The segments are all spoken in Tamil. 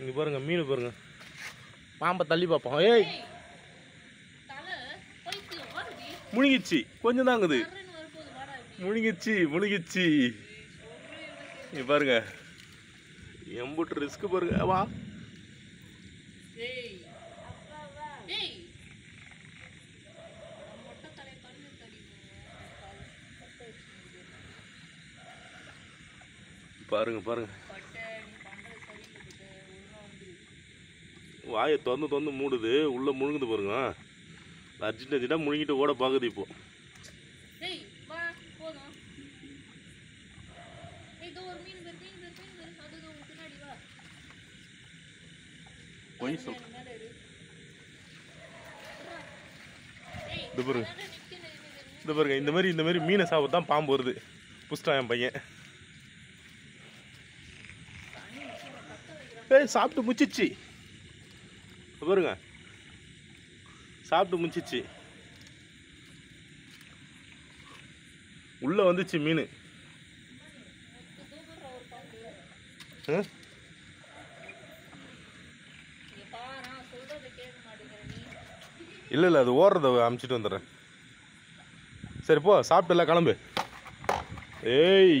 இங்கே பாருங்க மீன் பாருங்க. பாம்பை தள்ளி பார்ப்போம். ஏய். முழுங்கிச்சு கொஞ்சம் தாங்குது வாடா இப்படி முழுங்கிச்சு முழுங்கிச்சு இங்க பாருங்க. எம்புட்டு ரிஸ்க் பாருங்க. வா. பாருங்க பாருங்க. வாயை திறந்து திறந்து மூடுது உள்ள முழுங்குது பாருங்க. அர்ஜென்ட் அர்ஜென்ட்டாக முழுங்கிட்டு ஓட பார்க்குது இப்போ. இதோ இதோ பொய் சொல். இது பாருங்க. இந்த பாருங்க இந்த மாதிரி இந்த மாதிரி மீனை சாப்பிட்டு தான் பாம்பு வருது. புஷ்டான் என் பையன். ஏய் சாப்பிட்டு முச்சிச்சு இது பாருங்க. சாப்பிட்டு முடிச்சிச்சு உள்ளே வந்துச்சு மீன். இல்லை இல்லை அது ஓடுறத அமுச்சிட்டு வந்துடுறேன். சரி போ சாப்பிட்டுல கிளம்பு. ஏய்.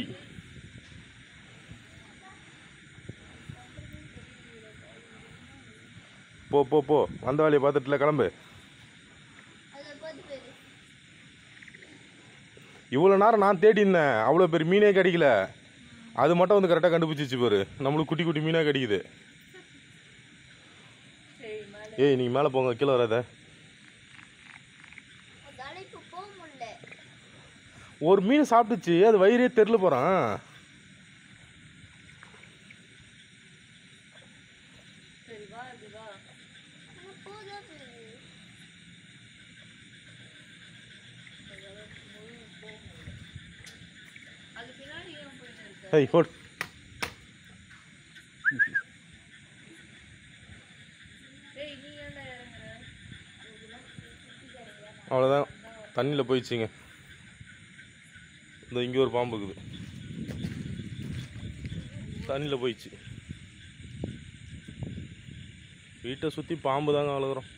போ போ போ. வந்த வேலையை பார்த்துட்டுல கிளம்பு. இவ்வளோ நேரம் நான் தேடி இருந்தேன். அவ்வளோ பெரிய மீனே கிடைக்கல. அது மட்டும் வந்து கரெக்டாக கண்டுபிடிச்சிச்சு பாரு. நம்மளுக்கு குட்டி குட்டி மீனாக கிடைக்குது. ஏய், ஏய் நீங்கள் மேலே போங்க கீழே வராத. ஒரு மீன் சாப்பிட்டுச்சு. அது வயிறே தெரில போகிறான் சரி வா. இப்படி வா அவ்வளோதான் தண்ணியில் போயிடுச்சிங்க. இந்த இங்கே ஒரு பாம்பு இருக்குது. தண்ணியில் போயிடுச்சு. வீட்டை சுற்றி பாம்பு தாங்க அவ்வளோகிறோம்